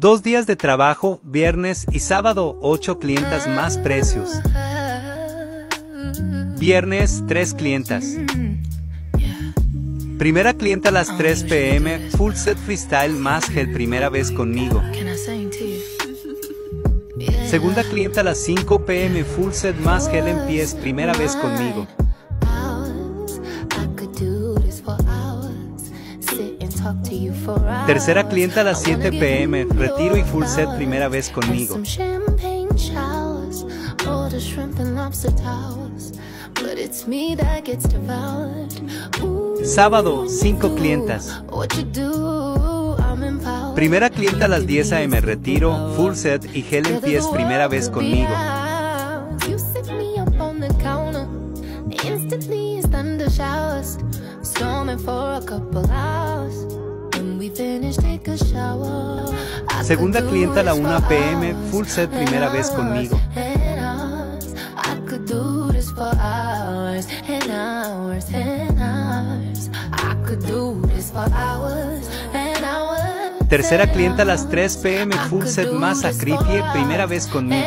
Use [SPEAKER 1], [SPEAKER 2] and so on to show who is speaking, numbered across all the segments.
[SPEAKER 1] Dos días de trabajo, viernes y sábado, 8 clientas más precios. Viernes, 3 clientas. Primera clienta a las 3 pm, full set freestyle más gel primera vez conmigo. Segunda clienta a las 5 pm, full set más gel en pies primera vez conmigo. Tercera clienta a las 7 pm, retiro y full set primera vez conmigo. Sábado, 5 clientas. Primera clienta a las 10 am, retiro, full set y gel en pies primera vez conmigo. Segunda clienta a la 1 pm, full set primera vez conmigo. Tercera clienta a las 3 pm, full set más a Creepy, primera vez conmigo.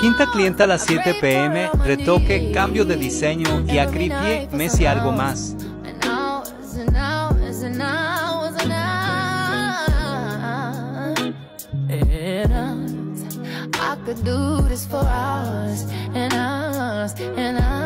[SPEAKER 1] Quinta clienta a las 7 pm, retoque, cambio de diseño y acripie, mes y algo más. could do this for hours and hours and hours.